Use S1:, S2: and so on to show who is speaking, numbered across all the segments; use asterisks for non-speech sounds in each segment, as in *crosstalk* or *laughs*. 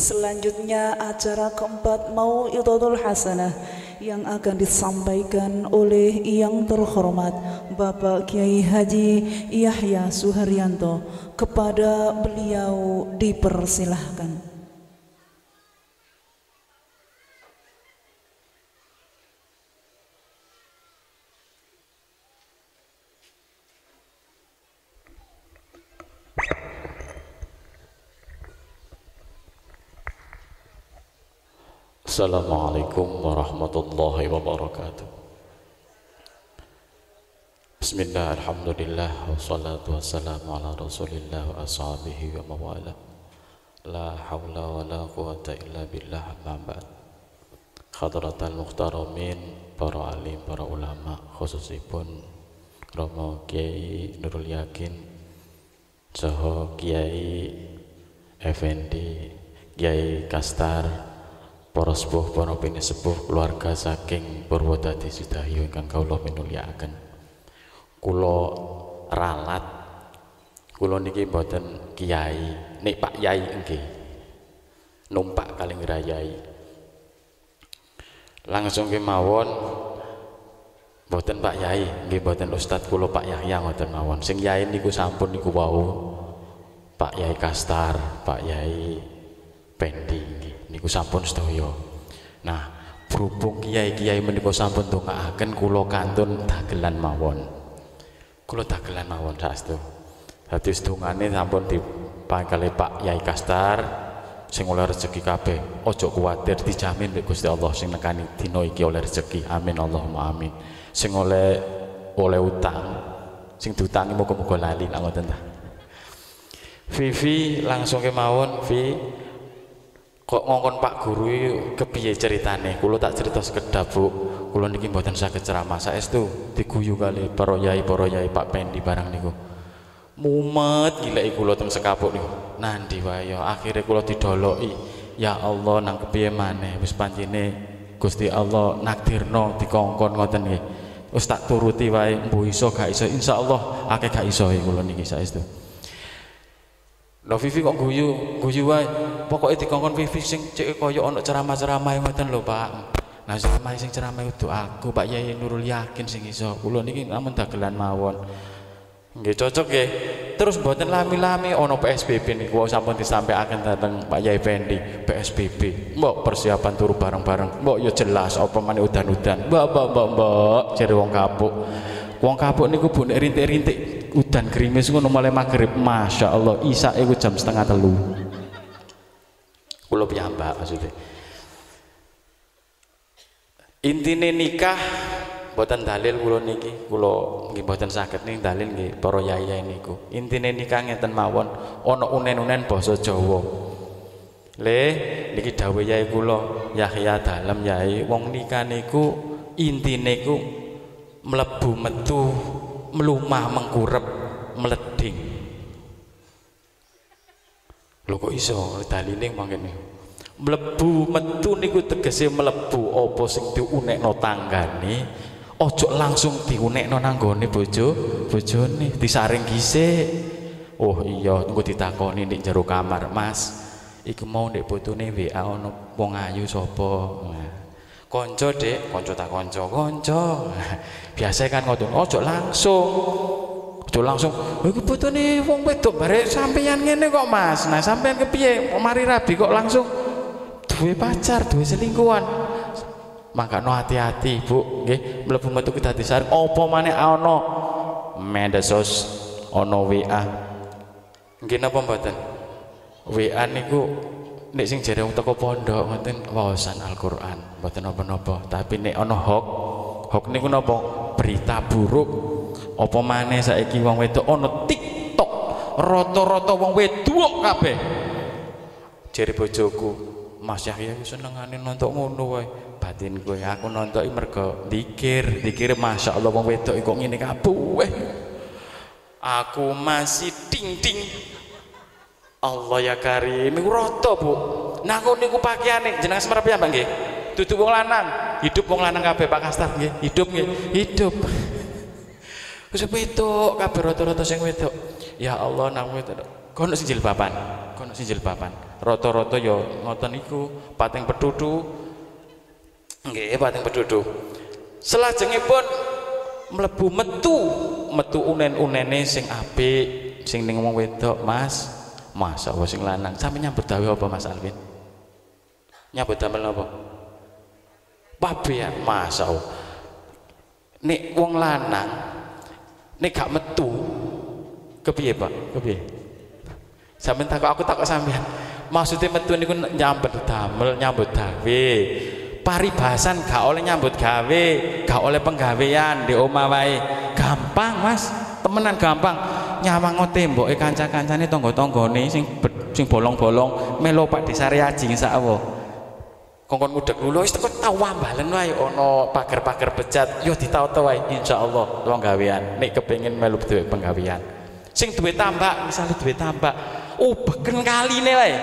S1: Selanjutnya acara keempat mau Mau'idatul Hasanah yang akan disampaikan oleh yang terhormat Bapak Kiai Haji Yahya Suharyanto. Kepada beliau dipersilahkan.
S2: Assalamualaikum warahmatullahi wabarakatuh. Bismillah, Alhamdulillah Wassalatu wassalamu ala rasulillah Wa ashabihi wa mawala. La hawla wa la quwata illa billah Amma ba'd. Khadratal muhtaramin Para alim, para ulama Khususipun Romo Kiai Nurul Yakin Soho Kiai Effendi Kiai Kastar para sepuh para pini sepuh keluarga saking Purwodadi Sidayu ingkang kawula minulyaken kula ralat. Kula niki mboten kiai. Nek Pak Yai nggih numpak kalih ngrayai langsung kemawon mboten Pak Yai nggih mboten Ustadz kula Pak Yahya ngoten mawon. Sing yai niku sampun niku wau. Pak Yai Kastar Pak Yai Pendi niku sampun sedaya. Nah, berhubung kiai-kiai menika sampun ndongaaken kula kantun dagelan mawon. Kula dagelan mawon saestu. Dadi sedungane sampun dipangkale Pak Yai Kastar sing oleh rezeki kabeh. Ojo kuwatir dijamin nek Gusti Allah sing nekani dina iki oleh rezeki. Amin Allahumma amin. Sing oleh oleh utang sing diutangi muga-muga lali lah ngoten ta. Vivi langsung kemawon Vi kok ngongkon Pak Guru kepiye ceritane? Kula tak cerita sekedap Bu. Kula niki mboten saged ceramah. Saestu diguyu kali para yai para yai Pak Pendi barang niku. Mumet gila kula teng sekapuk niku. Nandi wae ya akhire kula didoloki. Ya Allah nang kepiye maneh? Wis pancene Gusti Allah nakdirno dikongkon ngoten nggih. Wis tak turuti wae mbuh iso gak iso. Insyaallah akeh gak iso kula niki saestu. Lho Vivi kok guyu, guyu wae. Pokoke dikongkon Vivi sing cek kaya ana ceramah-ceramah ngoten lho, Pak. Nah, ceramah sing ceramah itu aku, Pak Yai Nurul Yakin sing iso. Kula niki namun dagelan mawon. Nggih cocok nggih. Terus mboten lami-lami ana PSBB niku sampun disampaikan dateng Pak Yai Pendi, PSBB. Mbok persiapan turu bareng-bareng. Mbok ya jelas apa maneh udan-udan. Mbok mbok mbok mbok jare wong kapuk. Wong kapuk niku bu nek rintik-rintik udan gerimis ngono mulai maghrib Masya Allah Isa itu jam setengah telu kulo piyambak maksudnya. Intine nikah buatan dalil kulo niki. Kulo nggih mboten saged ning dalil nggih para yaya niku. Intine nikah ngeten mawon ana unen-unen basa Jawa. Le niki dawuh yai kula Yahya dalem yai wong nikah niku intine ku mlebu metu melumah mengkurep meleding lho kok iso? Dalile mangkene mlebu metu niku tegese mlebu apa sing diunekno tanggane ojo langsung diunekno nang gone bojo bojone disaring gisik oh iya engko ditakoni nek jero kamar Mas. Iku mau nek botone WA ono wong ayu sapa? Konco dek konco tak konco konco. Biasa kan ngotot ojo langsung ojo langsung iku nih wong wedok bare sampeyan ngene kok mas. Nah sampeyan kepiye? Mari rabi kok langsung duwe pacar duwe selingkuhan. Maka no hati-hati bu. Nggih mlebu metu kita disar opo maneh ana medesos ono WA nggih napa mboten? WA niku nek sing jare wong teko pondok ngoten wawasan Al-Qur'an mboten napa-napa. Tapi nek ana hoax hoax niku napa? Berita buruk apa maneh saiki wong wedok? Ana TikTok. Rata-rata wong wedok kabeh. Jare bojoku Mas Yahya senengane nonton ngono wae. Batin kowe aku nonton mergo dikir dikir Masya Allah wong wedok kok ngene kabeh. Aku masih ting ting Allah ya karim niku rata Bu. Nah kok niku pakaiane. Jenengan semerap ya Mbak nggih? Dudu wong lanang. Hidup wong lanang kabeh Pak Kastar nggih? Hidup nggih? Hidup wis wedok kabeh rata-rata sing wedok. Ya Allah nang wedok kono sing jilbaban? Kono sing jilbaban? Rata-rata ya ngoten iku pating pedudu nggih pating pedudu selajengipun mlebu metu metu unen-unene sing apik sing ning wong wedok Mas. Masa Allah sing lanang? Sampe nyambut gawe apa Mas Alvin? Nyambut damel apa? Pabean Masa. Nek wong lanang nek gak metu kepiye Pak? Kepiye? Sampean takut aku takut sampean maksudnya metu niku nyambut damel nyambut gawe. Paribasan gak oleh nyambut gawe gak oleh penggawean di omah wae. Gampang mas. Temenan gampang. Nyawang temboke kanca-kancane tangga-tanggane sing sing bolong-bolong melo Pak Desari Aji insyaallah kongkon udek dulu wis teko tau wambalen wae ana pager-pager bejat yo ditau-tau wae insyaallah wong gawean. Nek kepengin melu duwe penggawean. Sing duwe tambak misalnya duwe tambak ubeken kaline wae.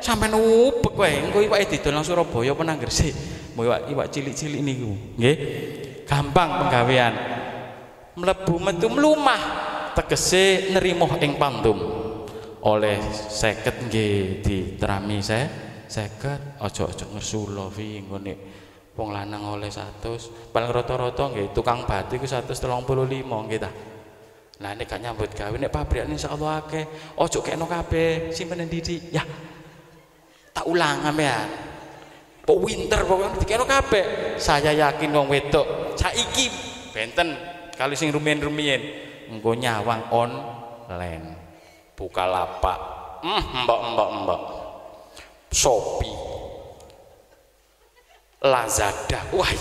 S2: Sampean ubek wae engko iwake didol nang Surabaya nang Gresik? Iwak iwak cilik-cilik niku nggih. Gampang penggawean. Mlebu metu mlumah tegese nerimo ing pandum oleh seket nggih diterami saya seket ojo-ojo ngersula fi nggone wong lanang oleh 100 paling rata-rata nggih tukang batu iku 135 nggih ta. Nah ini gak nyambut gawe nek pabrik insyaallah akeh. Ojo kekno kabeh, simpen ndi ya. Tak ulang sampean. Po winter pokoknya dikira kabeh. Saya yakin wong wedok saiki benten kali sing rumien-rumien engko nyawang online. Buka lapak. Mbak mbak mbak Shopee Lazada. Wah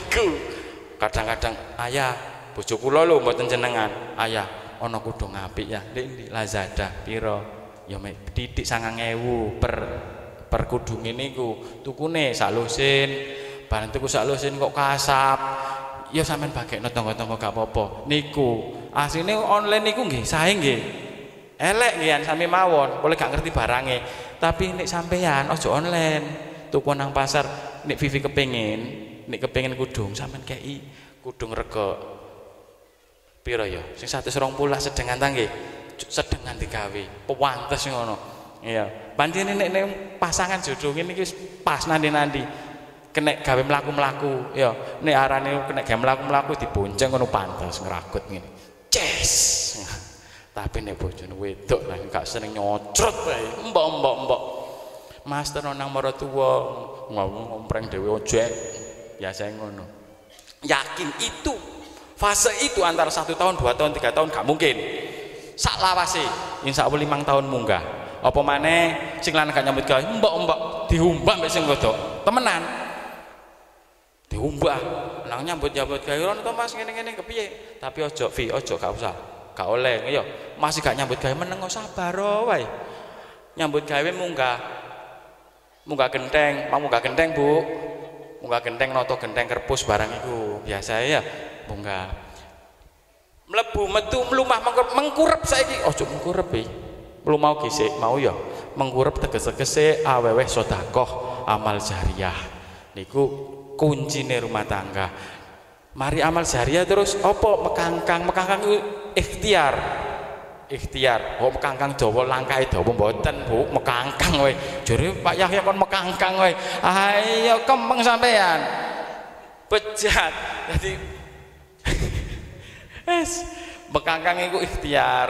S2: kadang-kadang ayah bojo kula lho mboten jenengan. Ayah ana kudu ngapik ya. Ndek Lazada piro? Ya mek titik 9000 per per kudunge niku tukune sak lusin bareng tuku sak kok kasap. Ya sampean bagekno tangga-tangga gak apa-apa. Niku asline online niku nggih sae nggih. Elek nggih sami mawon boleh gak ngerti barange tapi nek sampean aja online tuku nang pasar nek Vivi kepengin nek kepengin kudung sampean kei kudung rega. Piro ya? Sing 120 sedengan ta nggih? Sedengan digawe. Pewantes ngono. Iya. Pancen nek nek pasangan jodoh ini pas nanti-nanti kena gawe melaku-melaku ya nek arane kena gawe melaku-melaku dibonceng ngono pantas ngeragut ngene. Ces tapi nek bojone wedok lah gak seneng nyocrot bae mbok mbok mbok. Master nang maratuwa ngompreng dhewe ojek. Biasa ngono. Yakin itu fase itu antara satu tahun dua tahun tiga tahun gak mungkin. Sak lawase insya Allah limang tahun munggah. Apa maneh sing lanang gak nyambut gawe mbok-mbok diumbah mbek sing wedok. Temenan. Diumbah. Nang nyambut nyambut gawe ora to Mas? Ngene-ngene kepiye? Tapi ojo fi ojo gak usah gak oleh ya. Masih gak nyambut gawe meneng sabar wae. Nyambut gawe munggah munggah genteng. Mau munggah genteng Bu? Munggah genteng noto genteng kerpus barang iku. Biasa ya munggah. Mlebu metu mlumah mengkurep saiki. Ojo mengkurep iki belum mau gisik mau ya. Mengkurep tegese-tegese aweweh sodakoh amal jariah. Niku kuncine rumah tangga. Mari amal jariah terus opo? Mekangkang mekangkang itu ikhtiar. Ikhtiar. Oh mekangkang Jawa langkae dawa mboten Bu. Mekangkang wae jare Pak Yahya kon mekangkang wae ayo kembang sampean bejat jadi *laughs* es mekangkang itu ikhtiar.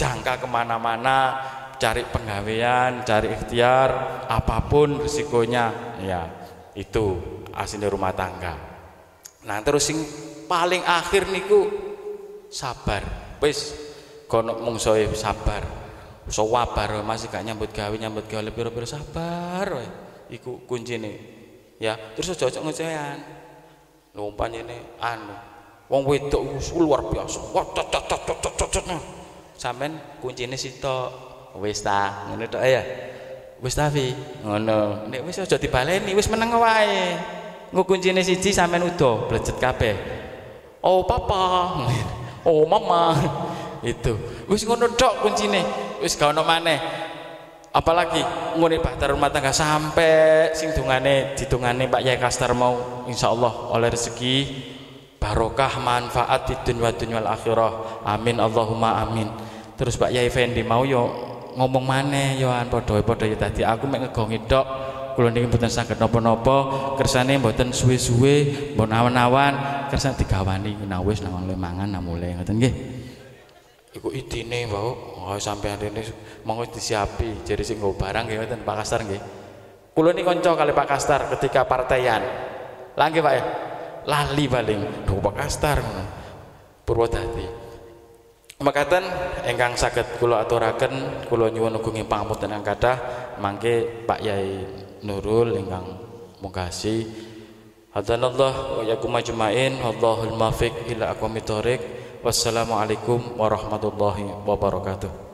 S2: Jangka ke mana-mana cari penggawean cari ikhtiar apa pun risikonya ya itu asli rumah tangga. Nah terus sing paling akhir niku sabar wis kono mungsoe sabar. So wabar masih gak nyambut gawe nyambut gawe lebih sabar we. iku kuncine. Ya terus aja aja ngecehan lho ini anu wong wedok luar biasa. Wah sampean kuncine sitok. Wis ta ngono tok ya. Wis ta fi ngono. Nek wis aja dibaleni wis meneng wae. Nggo kuncine siji sampean udo blejet kabeh. Oh papa oh mama. Itu. Wis ngono tok kuncine. Wis gak ono maneh. Apalagi ngene bahtera rumah tangga sampai sing dungane didungane Pak Yai Kastar mau insyaallah oleh rezeki barokah manfaat di dunia dunia akhirah. Amin Allahumma amin. Terus Pak Yai Fendi mau yo ngomong maneh yoan padha-padha ya dadi aku mek ngegongi tok kula niki mboten saged napa-napa. Kersane mboten suwe-suwe mbon awan-awan. Kersane digawani nah wis nang mangan nah mulai. Ngoten nggih. Iku idine wau oh, sampean rene monggo disiapi. Jadi sing nggo barang nggih ngoten Pak Kastar nggih. Kula niki kanca kali Pak Kastar ketika partaian lah Pak ya? Lali paling. Duh Pak Kastar ngono. Purwodadi Makaten ingkang saged kula aturaken kula nyuwun ugi pangapunten kathah. Mangke Pak Yai Nurul ingkang mungkasi Hadanallah wa yakum ajmain. Wallahul muwaffiq ila aqwamit thoriq. Wassalamualaikum warahmatullahi wabarakatuh